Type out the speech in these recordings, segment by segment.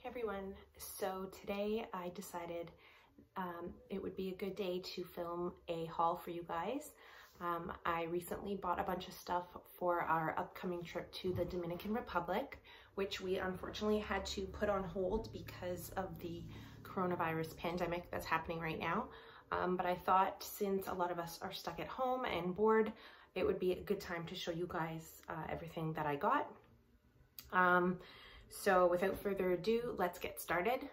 Hey everyone, so today I decided um, it would be a good day to film a haul for you guys. Um, I recently bought a bunch of stuff for our upcoming trip to the Dominican Republic, which we unfortunately had to put on hold because of the coronavirus pandemic that's happening right now. Um, but I thought since a lot of us are stuck at home and bored, it would be a good time to show you guys uh, everything that I got. Um, so without further ado, let's get started.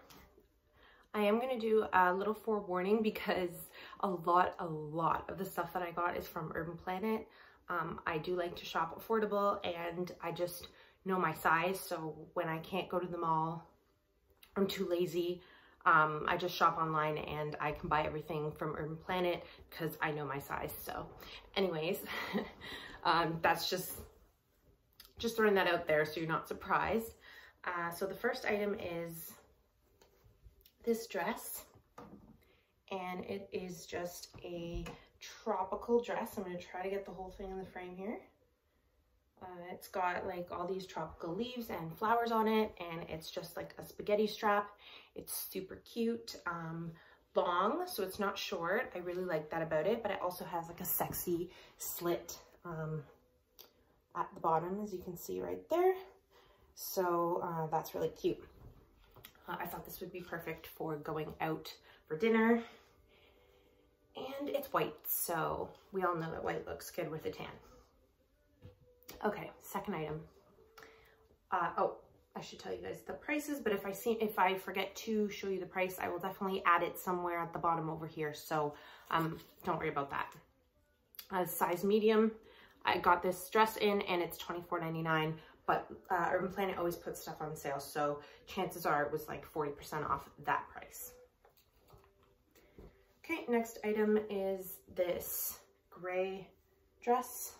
I am going to do a little forewarning because a lot, a lot of the stuff that I got is from Urban Planet. Um, I do like to shop affordable and I just know my size. So when I can't go to the mall, I'm too lazy. Um, I just shop online and I can buy everything from Urban Planet because I know my size. So anyways, um, that's just, just throwing that out there so you're not surprised. Uh, so the first item is this dress and it is just a tropical dress. I'm to try to get the whole thing in the frame here. Uh, it's got like all these tropical leaves and flowers on it and it's just like a spaghetti strap. It's super cute, um, long, so it's not short. I really like that about it, but it also has like a sexy slit um, at the bottom, as you can see right there. So uh, that's really cute. Uh, I thought this would be perfect for going out for dinner. And it's white, so we all know that white looks good with a tan. Okay, second item. Uh, oh, I should tell you guys the prices, but if I see if I forget to show you the price, I will definitely add it somewhere at the bottom over here. So um, don't worry about that. Uh, size medium, I got this dress in and it's $24.99, but uh, Urban Planet always puts stuff on sale. So chances are it was like 40% off that price. Okay, next item is this gray dress.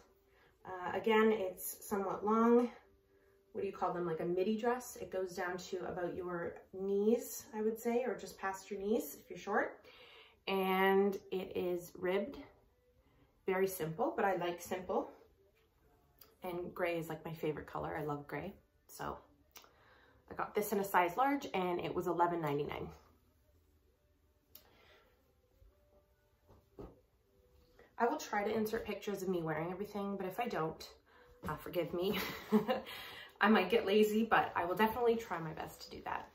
Uh, again, it's somewhat long. What do you call them? Like a midi dress. It goes down to about your knees, I would say, or just past your knees if you're short. And it is ribbed. Very simple, but I like simple and gray is like my favorite color. I love gray. So I got this in a size large and it was $11.99. I will try to insert pictures of me wearing everything, but if I don't, uh, forgive me. I might get lazy, but I will definitely try my best to do that.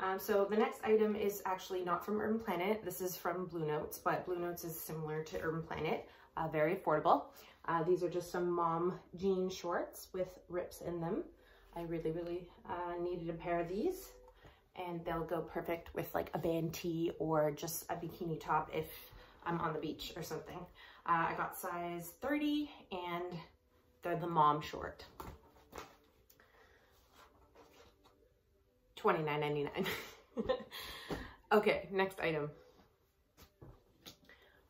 Um, so the next item is actually not from Urban Planet. This is from Bluenotes, but Bluenotes is similar to Urban Planet, uh, very affordable. Uh, these are just some mom jean shorts with rips in them. I really, really uh, needed a pair of these and they'll go perfect with like a band tee or just a bikini top if I'm on the beach or something. Uh, I got size 30 and they're the mom short. $29.99. okay, next item.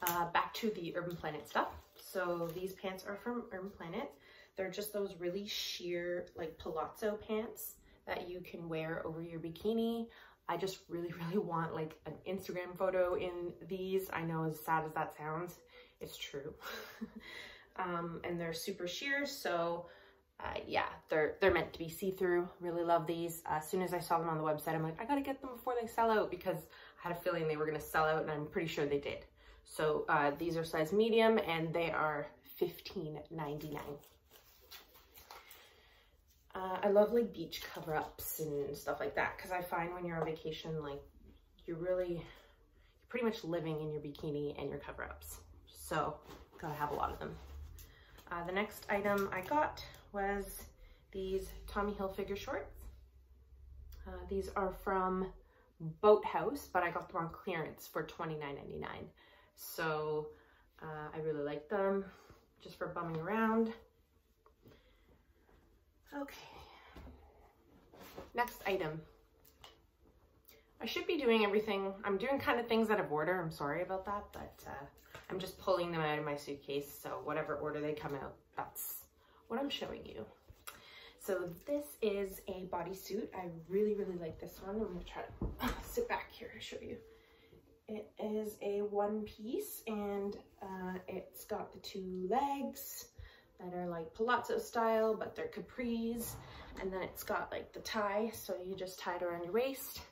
Uh, back to the Urban Planet stuff. So these pants are from Urban Planet. They're just those really sheer like palazzo pants that you can wear over your bikini. I just really, really want like an Instagram photo in these. I know as sad as that sounds, it's true. um, and they're super sheer, so uh, yeah, they're they're meant to be see-through. Really love these. Uh, as soon as I saw them on the website, I'm like, I gotta get them before they sell out because I had a feeling they were gonna sell out and I'm pretty sure they did. So uh, these are size medium and they are $15.99. Uh, I love like beach cover-ups and stuff like that because I find when you're on vacation, like you're really, you're pretty much living in your bikini and your cover-ups. So gotta have a lot of them. Uh, the next item I got was these Tommy Hilfiger shorts. Uh, these are from Boathouse, but I got them on clearance for $29.99. So uh, I really like them just for bumming around. Okay, next item. I should be doing everything, I'm doing kind of things out of order, I'm sorry about that, but uh, I'm just pulling them out of my suitcase, so whatever order they come out, that's what I'm showing you. So this is a bodysuit. I really, really like this one. I'm gonna try to sit back here to show you. It is a one piece and uh, it's got the two legs that are like palazzo style, but they're capris. And then it's got like the tie, so you just tie it around your waist.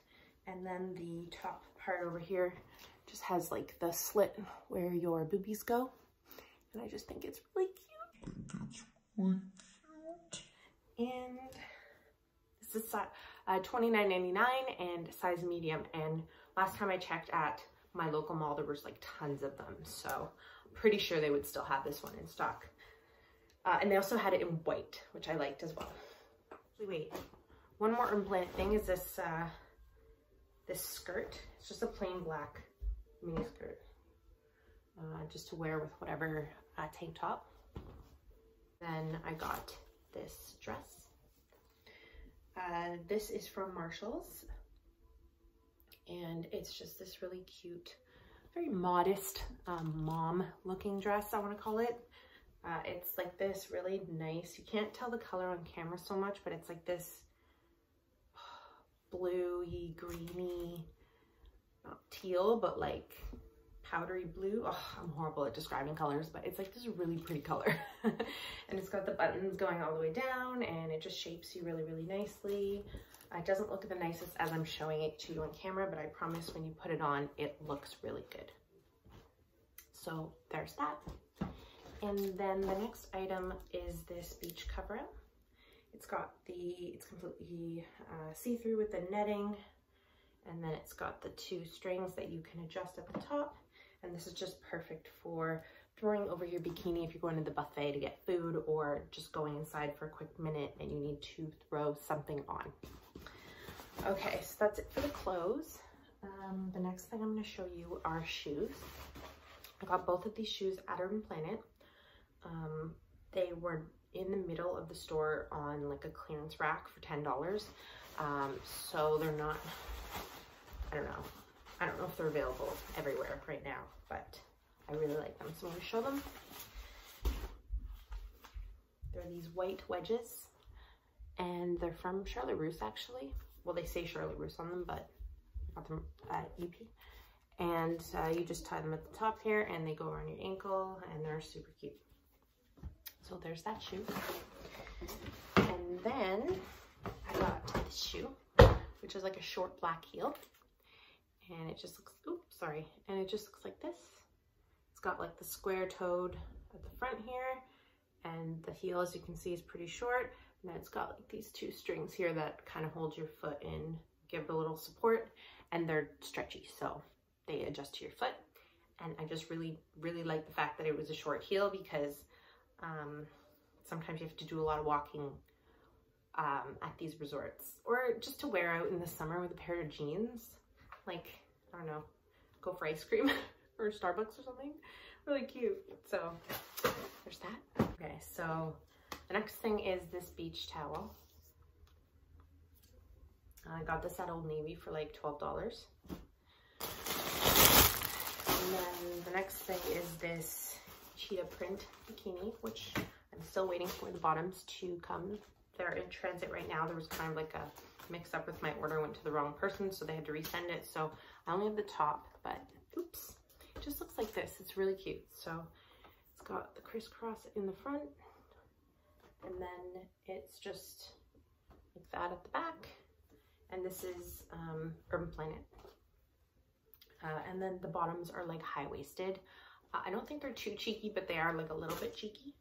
And then the top part over here just has like the slit where your boobies go. And I just think it's really cute. Really cute. And this is uh, $29.99 and size medium. And last time I checked at my local mall, there was like tons of them. So pretty sure they would still have this one in stock. Uh, and they also had it in white, which I liked as well. Wait, one more implant thing is this uh, this skirt. It's just a plain black mini skirt, uh, just to wear with whatever uh, tank top. Then I got this dress. Uh, this is from Marshalls and it's just this really cute, very modest um, mom looking dress, I want to call it. Uh, it's like this really nice, you can't tell the color on camera so much, but it's like this bluey, greeny, not teal, but like powdery blue. Oh, I'm horrible at describing colors, but it's like this really pretty color. and it's got the buttons going all the way down and it just shapes you really, really nicely. It doesn't look the nicest as I'm showing it to you on camera, but I promise when you put it on, it looks really good. So there's that. And then the next item is this beach cover. It's got the, it's completely uh, see-through with the netting, and then it's got the two strings that you can adjust at the top. And this is just perfect for throwing over your bikini if you're going to the buffet to get food or just going inside for a quick minute and you need to throw something on. Okay, so that's it for the clothes. Um, the next thing I'm going to show you are shoes. I got both of these shoes at Urban Planet. Um, they were in the middle of the store on like a clearance rack for $10. Um, so they're not, I don't know. I don't know if they're available everywhere right now, but I really like them. So I'm to show them. They're these white wedges and they're from Charlotte Russe actually well, they say Charlotte Russe on them, but I got them at UP. And uh, you just tie them at the top here and they go around your ankle and they're super cute. So there's that shoe. And then I got this shoe, which is like a short black heel. And it just looks, oops, sorry. And it just looks like this. It's got like the square toed at the front here. And the heel, as you can see, is pretty short. And then it's got like these two strings here that kind of hold your foot in, give a little support, and they're stretchy, so they adjust to your foot. And I just really, really like the fact that it was a short heel because um, sometimes you have to do a lot of walking um, at these resorts or just to wear out in the summer with a pair of jeans. Like, I don't know, go for ice cream or Starbucks or something. Really cute. So there's that. Okay, so the next thing is this beach towel. I got this at Old Navy for like $12. And then the next thing is this cheetah print bikini, which I'm still waiting for the bottoms to come. They're in transit right now. There was kind of like a mix up with my order, went to the wrong person, so they had to resend it. So I only have the top, but oops, it just looks like this. It's really cute. So it's got the crisscross in the front and then it's just like that at the back. And this is um, Urban Planet. Uh, and then the bottoms are like high-waisted. Uh, I don't think they're too cheeky, but they are like a little bit cheeky.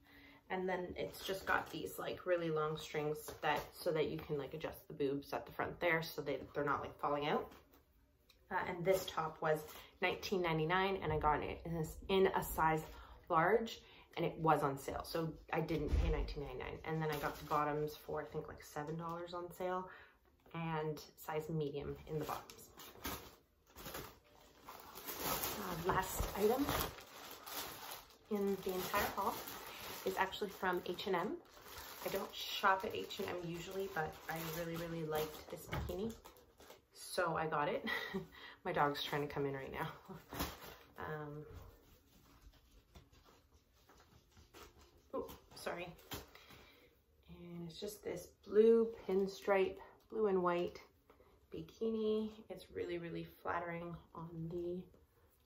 And then it's just got these like really long strings that so that you can like adjust the boobs at the front there so they, they're not like falling out. Uh, and this top was $19.99 and I got it in, this, in a size large and it was on sale. So I didn't pay $19.99. And then I got the bottoms for I think like $7 on sale and size medium in the bottoms. Uh, last item in the entire haul is actually from H&M. I don't shop at H&M usually, but I really, really liked this bikini. So I got it. My dog's trying to come in right now. Um, sorry. And it's just this blue pinstripe, blue and white bikini. It's really, really flattering on the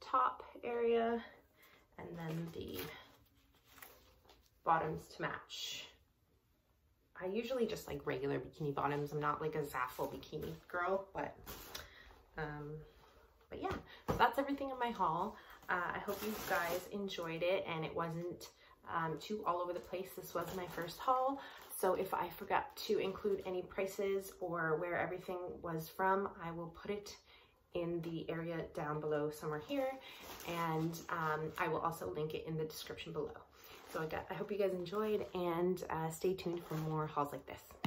top area and then the bottoms to match. I usually just like regular bikini bottoms. I'm not like a Zaful bikini girl, but um, but yeah, so that's everything in my haul. Uh, I hope you guys enjoyed it and it wasn't um, too all over the place. This was my first haul. So if I forgot to include any prices or where everything was from, I will put it in the area down below somewhere here. And um, I will also link it in the description below. So I, hope you guys enjoyed and uh, stay tuned for more hauls like this.